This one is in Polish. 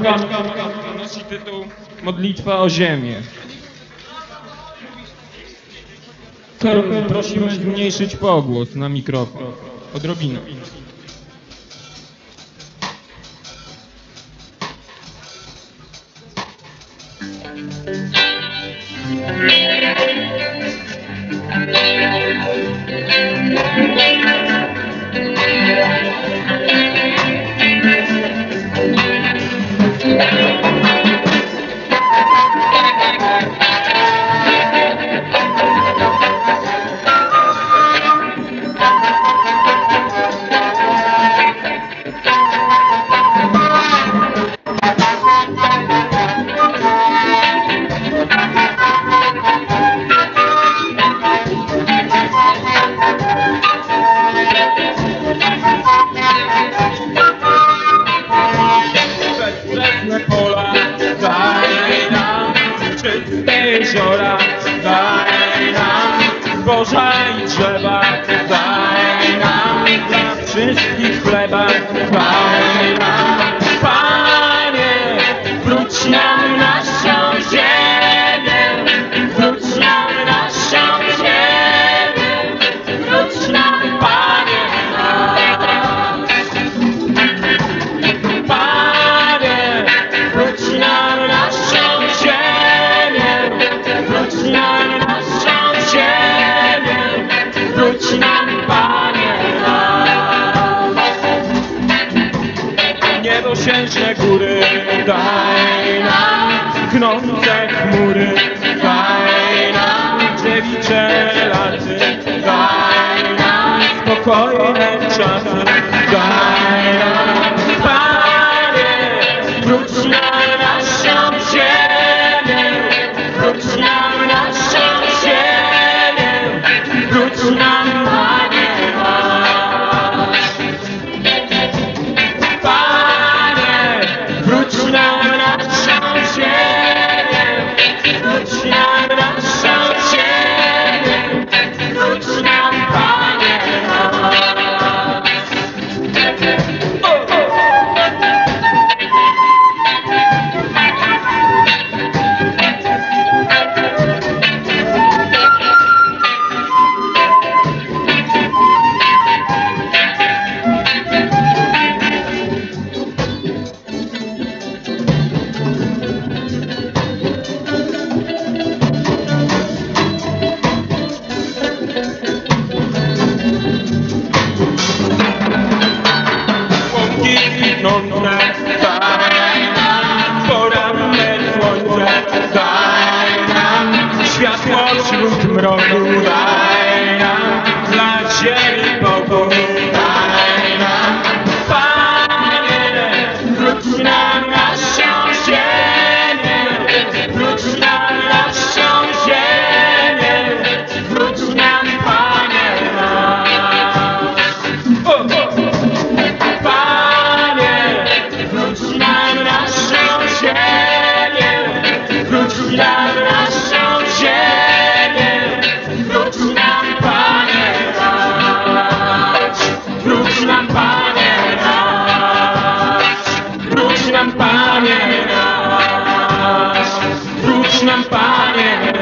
Beczka nosi tytuł Modlitwa o ziemię. Prosimy zmniejszyć pogłos na mikrofon. Odrobinę. Bezbresne pola, daj nam czyste jeziora, daj nam zboża i drzewa, Niebosiężne góry, daj nam tknące chmury, daj nam dziewicze laty, daj nam spokojne czasy, daj nam, Panie, wróć na naszą ziemię, wróć na naszą ziemię, wróć nam, Daj nam poranne słońce, daj nam światło wśród mroku, daj Panie nasz, wróć nam Panie